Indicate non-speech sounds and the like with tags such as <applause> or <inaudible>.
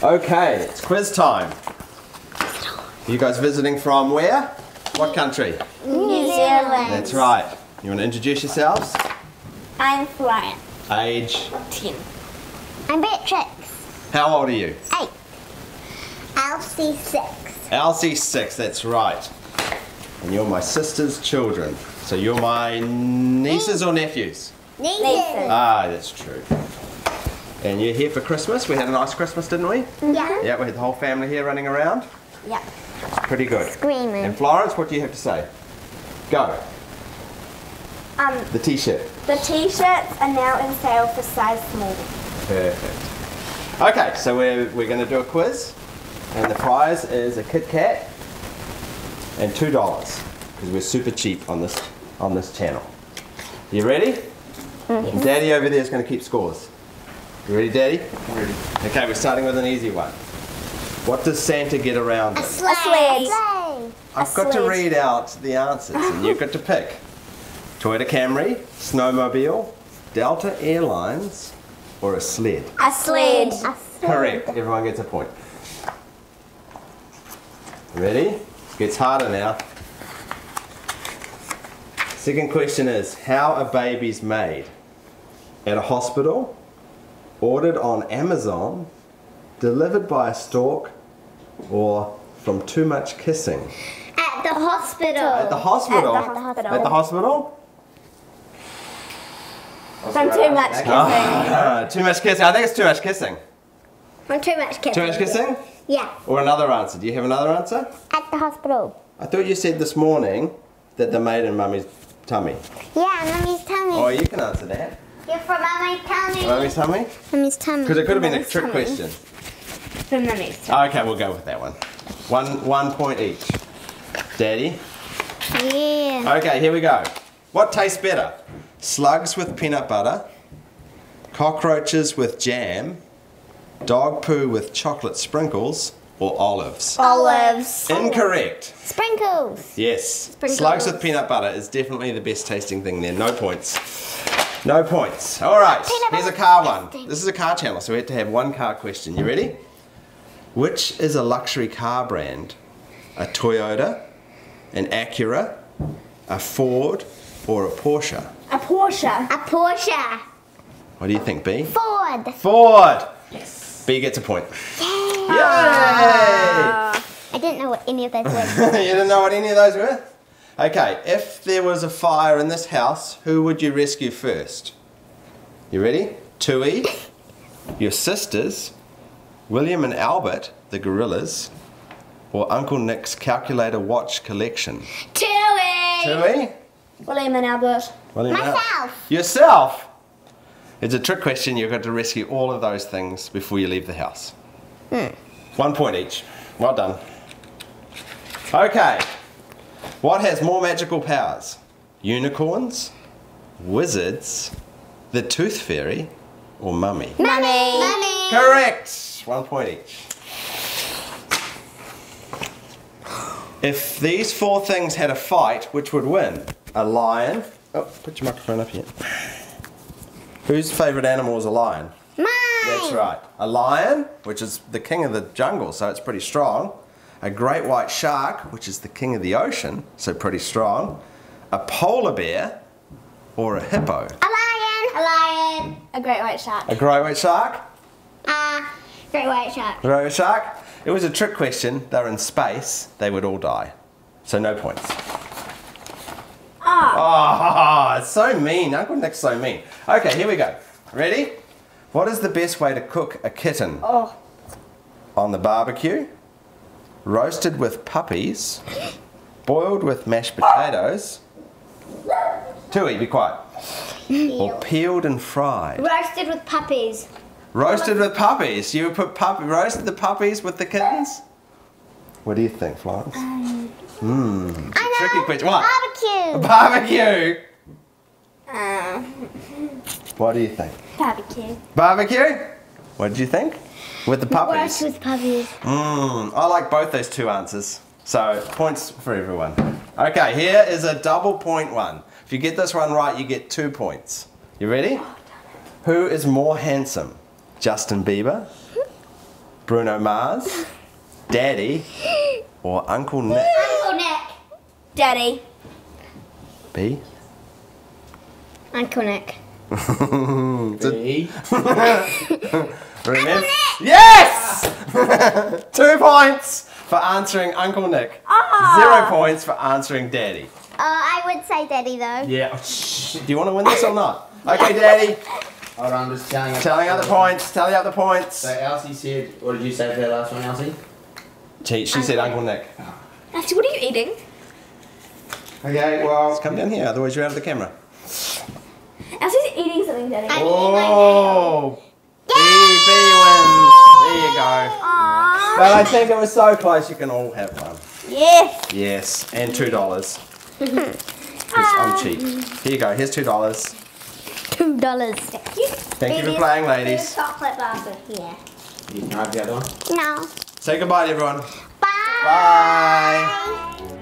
Okay, it's quiz time. You guys visiting from where? What country? New Zealand. That's right. You want to introduce yourselves? I'm Florence. Age. Ten. I'm Beatrix. How old are you? Eight. Elsie six. Elsie, six, that's right. And you're my sister's children. So you're my nieces or nephews? Nathan. Ah, that's true. And you're here for Christmas. We had a nice Christmas, didn't we? Yeah. Yeah, we had the whole family here running around. Yeah. Pretty good. Screaming. And Florence, what do you have to say? Go. Um, The t-shirt. the t-shirts are now in sale for size small. Perfect. Okay, so we're, we're going to do a quiz. And the prize is a Kit Kat and $2 because we're super cheap on this, on this channel. You ready? And Daddy over there is going to keep scores. You ready, Daddy? Ready. Okay, we're starting with an easy one. What does Santa get around in? Sleigh. sled. Sleigh. I've got to read out the answers and you've got to pick. Toyota Camry, snowmobile, Delta Airlines, or a sled. A sled. A sleigh. Correct. Everyone gets a point. Ready? Gets harder now. Second question is How are babies made? At a hospital? Ordered on Amazon? Delivered by a stork? Or from too much kissing? At the hospital. At the hospital? At the hospital. At the hospital? From too much kissing. Ah, <laughs> too much kissing. I think it's too much kissing. From too much kissing. Too much kissing? Yeah. Or another answer. Do you have another answer? At the hospital. I thought you said this morning that they made in mummy's tummy. Yeah, mummy's tummy. Oh, you can answer that. You're from mummy's tummy. Mummy's tummy? Mummy's tummy. Because it could have been a trick tummy. question. From the ah, next. Okay, we'll go with that one. One, one point each. Daddy. Yeah. Okay, here we go. What tastes better? Slugs with peanut butter, cockroaches with jam, dog poo with chocolate sprinkles, or olives? Olives. Incorrect. Sprinkles. Yes. Sprinkles. Slugs with peanut butter is definitely the best tasting thing there. No points. No points. All right. Here's a car one. This is a car channel, so we have to have one car question. You ready? Which is a luxury car brand? A Toyota, an Acura, a Ford, or a Porsche? A Porsche. A Porsche. What do you think, B? Ford. Ford. Yes. B gets a point. Yay! I didn't know what any of those were. <laughs> you didn't know what any of those were? Okay, if there was a fire in this house, who would you rescue first? You ready? Tui, your sisters, William and Albert, the gorillas, or Uncle Nick's calculator watch collection? Chewy. Tui? William and Albert. William and Al- Myself. Yourself! It's a trick question. You've got to rescue all of those things before you leave the house. Hmm. One point each. Well done. Okay. What has more magical powers? Unicorns, wizards, the tooth fairy, or mummy? Mummy. Mummy. Correct! One point each. If these four things had a fight, which would win? A lion. Oh, put your microphone up here. Whose favourite animal is a lion? Mine. That's right. A lion, which is the king of the jungle, so it's pretty strong. A great white shark, which is the king of the ocean, so pretty strong. A polar bear, or a hippo. A lion. A lion. A great white shark. A great white shark? Ah, great white shark. Great white shark? It was a trick question. They're in space. They would all die. So no points. Ah. Oh, it's so mean. Uncle Nick's so mean. Okay, here we go. Ready? What is the best way to cook a kitten? Oh. On the barbecue, roasted with puppies, boiled with mashed potatoes. Tui, be quiet. Or peeled and fried. Roasted with puppies. Roasted with puppies. You would put puppy roasted the puppies with the kittens. What do you think, Florence? Mmm. I know. Tricky question. What? Barbecue. Barbecue. Uh, What do you think? barbecue. Barbecue. What did you think? With the puppies. Roast with puppies. Mmm. I like both those two answers. So points for everyone. Okay, here is a double point one. If you get this one right, you get two points. You ready? Oh, Who is more handsome, Justin Bieber Bruno Mars, <laughs> Daddy, or Uncle Nick? Uncle Nick. Daddy. B. Uncle Nick. <laughs> B. <laughs> Remember? Yes! <laughs> Two points for answering Uncle Nick. Zero points for answering Daddy. Uh, I would say daddy though. Yeah. Do you want to win this or not? Okay, Daddy. Hold on, I'm just telling you. Telling out the points. Telling out the points. So Elsie said, what did you say for that last one, Elsie? She, she said Uncle Nick. Elsie, what are you eating? Okay, well. Come down here, otherwise you're out of the camera. Elsie's eating something, Daddy. Oh! B, B wins. There you go. Aww. But I think it was so close you can all have one. Yes. Yes, and two dollars. <laughs> I'm um. cheap. Here you go. Here's two dollars. Two dollars. Thank you Thank you for playing, ladies. Chocolate bars are here. You can have the other one. No. Say goodbye, to everyone. Bye. Bye.